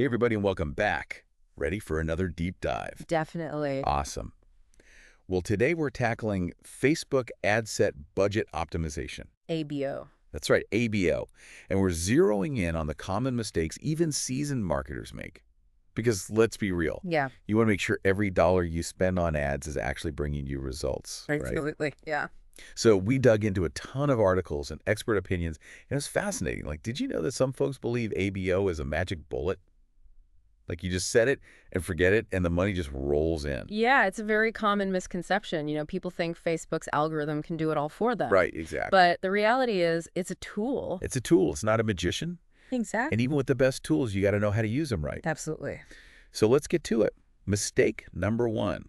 Hey, everybody, and welcome back. Ready for another deep dive? Definitely. Awesome. Well, today we're tackling Facebook ad set budget optimization. ABO. That's right, ABO. And we're zeroing in on the common mistakes even seasoned marketers make. Because let's be real, Yeah, you want to make sure every dollar you spend on ads is actually bringing you results. Right? absolutely. Yeah. So we dug into a ton of articles and expert opinions, and it was fascinating. Like, did you know that some folks believe ABO is a magic bullet? Like you just set it and forget it, and the money just rolls in. Yeah, it's a very common misconception. You know, people think Facebook's algorithm can do it all for them. Right, exactly. But the reality is it's a tool. It's a tool. It's not a magician. Exactly. And even with the best tools, you got to know how to use them right. Absolutely. So let's get to it. Mistake number one,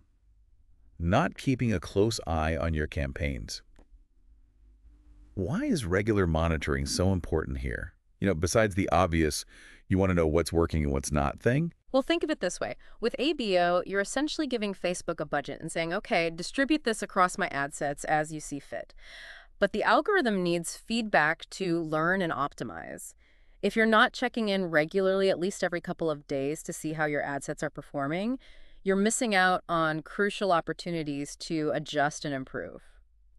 not keeping a close eye on your campaigns. Why is regular monitoring so important here? You know, besides the obvious, you want to know what's working and what's not thing? Well, think of it this way. With ABO, you're essentially giving Facebook a budget and saying, okay, distribute this across my ad sets as you see fit. But the algorithm needs feedback to learn and optimize. If you're not checking in regularly, at least every couple of days, to see how your ad sets are performing, you're missing out on crucial opportunities to adjust and improve.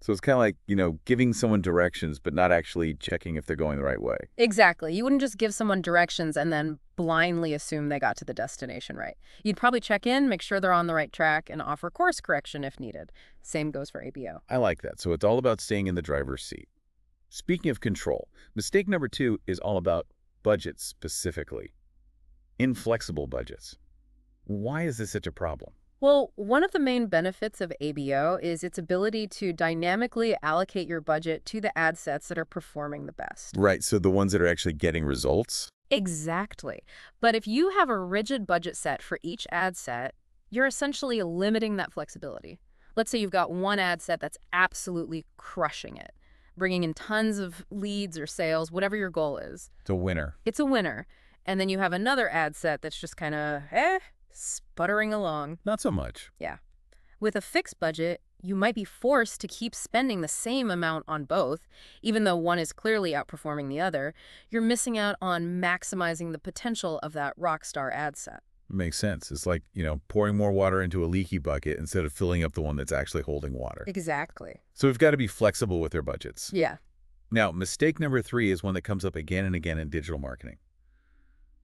So it's kind of like, you know, giving someone directions, but not actually checking if they're going the right way. Exactly. You wouldn't just give someone directions and then blindly assume they got to the destination right. You'd probably check in, make sure they're on the right track, and offer course correction if needed. Same goes for ABO. I like that. So it's all about staying in the driver's seat. Speaking of control, mistake number two is all about budgets specifically. Inflexible budgets. Why is this such a problem? Well, one of the main benefits of ABO is its ability to dynamically allocate your budget to the ad sets that are performing the best. Right, so the ones that are actually getting results? Exactly. But if you have a rigid budget set for each ad set, you're essentially limiting that flexibility. Let's say you've got one ad set that's absolutely crushing it, bringing in tons of leads or sales, whatever your goal is. It's a winner. It's a winner. And then you have another ad set that's just kind of, eh, sputtering along. Not so much. Yeah. With a fixed budget, you might be forced to keep spending the same amount on both, even though one is clearly outperforming the other. You're missing out on maximizing the potential of that rock star ad set. Makes sense. It's like, you know, pouring more water into a leaky bucket instead of filling up the one that's actually holding water. Exactly. So we've got to be flexible with our budgets. Yeah. Now, mistake number three is one that comes up again and again in digital marketing.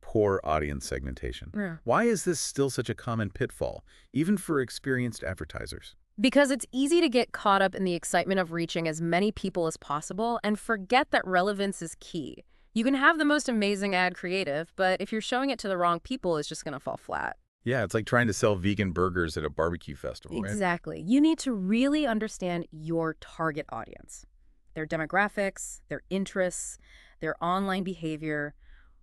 Poor audience segmentation. Yeah. Why is this still such a common pitfall, even for experienced advertisers? Because it's easy to get caught up in the excitement of reaching as many people as possible and forget that relevance is key. You can have the most amazing ad creative, but if you're showing it to the wrong people, it's just going to fall flat. Yeah, it's like trying to sell vegan burgers at a barbecue festival, right? Exactly. You need to really understand your target audience, their demographics, their interests, their online behavior.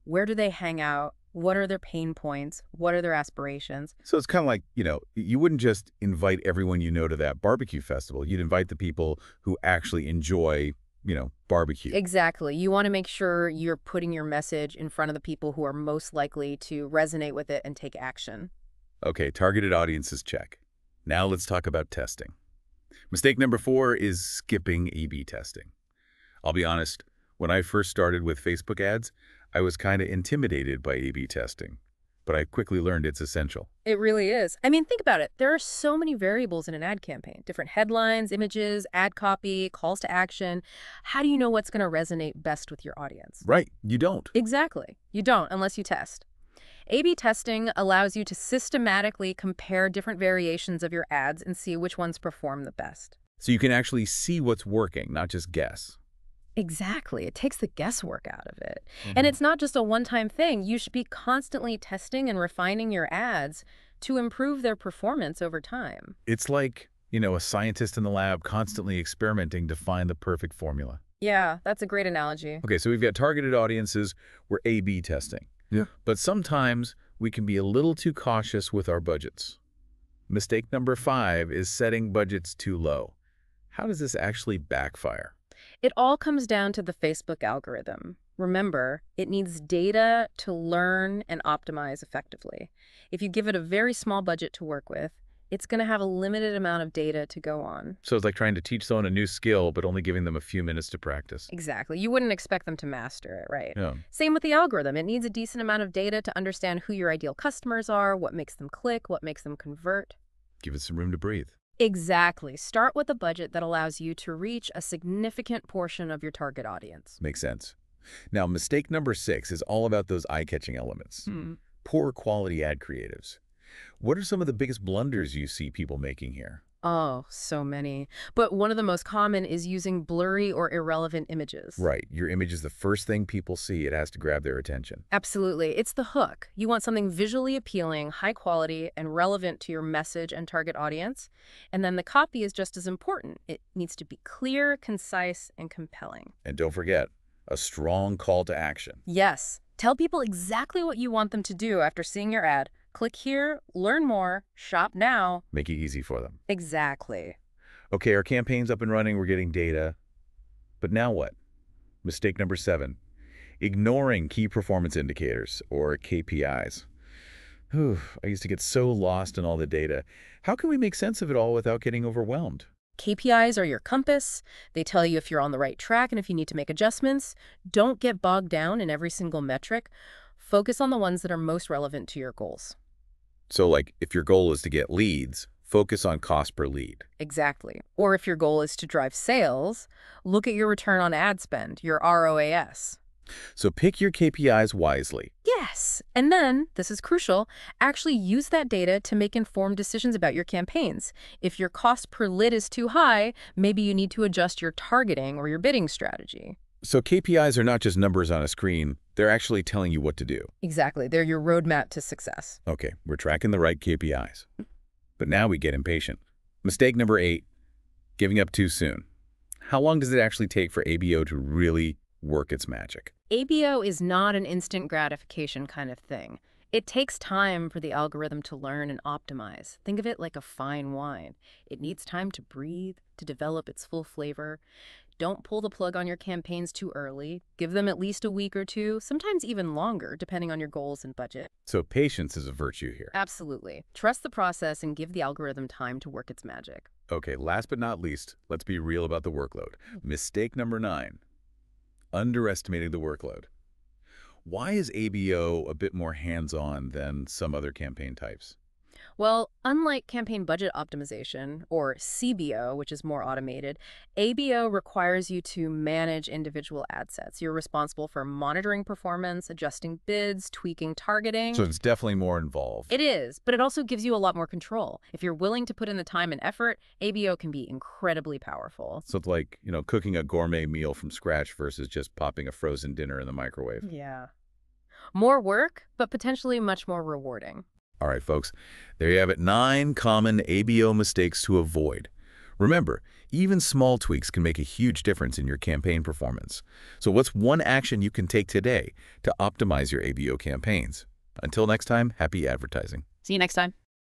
Where do they hang out? What are their pain points? What are their aspirations? So it's kind of like, you know, you wouldn't just invite everyone you know to that barbecue festival. You'd invite the people who actually enjoy, you know, barbecue. Exactly. You want to make sure you're putting your message in front of the people who are most likely to resonate with it and take action. Okay, targeted audiences check. Now let's talk about testing. Mistake number four is skipping A-B testing. I'll be honest, when I first started with Facebook ads, I was kind of intimidated by A-B testing, but I quickly learned it's essential. It really is. I mean, think about it. There are so many variables in an ad campaign different headlines, images, ad copy, calls to action. How do you know what's going to resonate best with your audience? Right, you don't. Exactly. You don't unless you test. A B testing allows you to systematically compare different variations of your ads and see which ones perform the best. So you can actually see what's working, not just guess. Exactly. It takes the guesswork out of it. Mm-hmm. And it's not just a one time thing. You should be constantly testing and refining your ads to improve their performance over time. It's like, you know, a scientist in the lab constantly experimenting to find the perfect formula. Yeah, that's a great analogy. Okay, so we've got targeted audiences, we're A-B testing. Yeah. But sometimes we can be a little too cautious with our budgets. Mistake number five is setting budgets too low. How does this actually backfire? It all comes down to the Facebook algorithm. Remember, it needs data to learn and optimize effectively. If you give it a very small budget to work with, It's going to have a limited amount of data to go on. So it's like trying to teach someone a new skill, but only giving them a few minutes to practice. Exactly. You wouldn't expect them to master it, right? Yeah. Same with the algorithm. It needs a decent amount of data to understand who your ideal customers are, what makes them click, what makes them convert. Give it some room to breathe. Exactly. Start with a budget that allows you to reach a significant portion of your target audience. Makes sense. Now, mistake number six is all about those eye-catching elements. Hmm. Poor quality ad creatives. What are some of the biggest blunders you see people making here? Oh, so many. But one of the most common is using blurry or irrelevant images. Right. Your image is the first thing people see. It has to grab their attention. Absolutely. It's the hook. You want something visually appealing, high quality, and relevant to your message and target audience. And then the copy is just as important. It needs to be clear, concise, and compelling. And don't forget, a strong call to action. Yes. Tell people exactly what you want them to do after seeing your ad. Click here, learn more, shop now. Make it easy for them. Exactly. Okay, our campaign's up and running. We're getting data. But now what? Mistake number seven. Ignoring key performance indicators, or KPIs. Whew, I used to get so lost in all the data. How can we make sense of it all without getting overwhelmed? KPIs are your compass. They tell you if you're on the right track and if you need to make adjustments. Don't get bogged down in every single metric. Focus on the ones that are most relevant to your goals. So, like, if your goal is to get leads, focus on cost per lead. Exactly. Or if your goal is to drive sales, look at your return on ad spend, your ROAS. So pick your KPIs wisely. Yes. And then, this is crucial, actually use that data to make informed decisions about your campaigns. If your cost per lead is too high, maybe you need to adjust your targeting or your bidding strategy. So KPIs are not just numbers on a screen, they're actually telling you what to do. Exactly. They're your roadmap to success. Okay, we're tracking the right KPIs. But now we get impatient. Mistake number eight, giving up too soon. How long does it actually take for ABO to really work its magic? ABO is not an instant gratification kind of thing. It takes time for the algorithm to learn and optimize. Think of it like a fine wine. It needs time to breathe, to develop its full flavor. Don't pull the plug on your campaigns too early. Give them at least a week or two, sometimes even longer, depending on your goals and budget. So patience is a virtue here. Absolutely. Trust the process and give the algorithm time to work its magic. Okay, last but not least, let's be real about the workload. Mistake number nine, underestimating the workload. Why is ABO a bit more hands-on than some other campaign types? Well, unlike campaign budget optimization, or CBO, which is more automated, ABO requires you to manage individual ad sets. You're responsible for monitoring performance, adjusting bids, tweaking targeting. So it's definitely more involved. It is, but it also gives you a lot more control. If you're willing to put in the time and effort, ABO can be incredibly powerful. So it's like, you know, cooking a gourmet meal from scratch versus just popping a frozen dinner in the microwave. Yeah. More work, but potentially much more rewarding. All right, folks, there you have it. Nine common ABO mistakes to avoid. Remember, even small tweaks can make a huge difference in your campaign performance. So what's one action you can take today to optimize your ABO campaigns? Until next time, happy advertising. See you next time.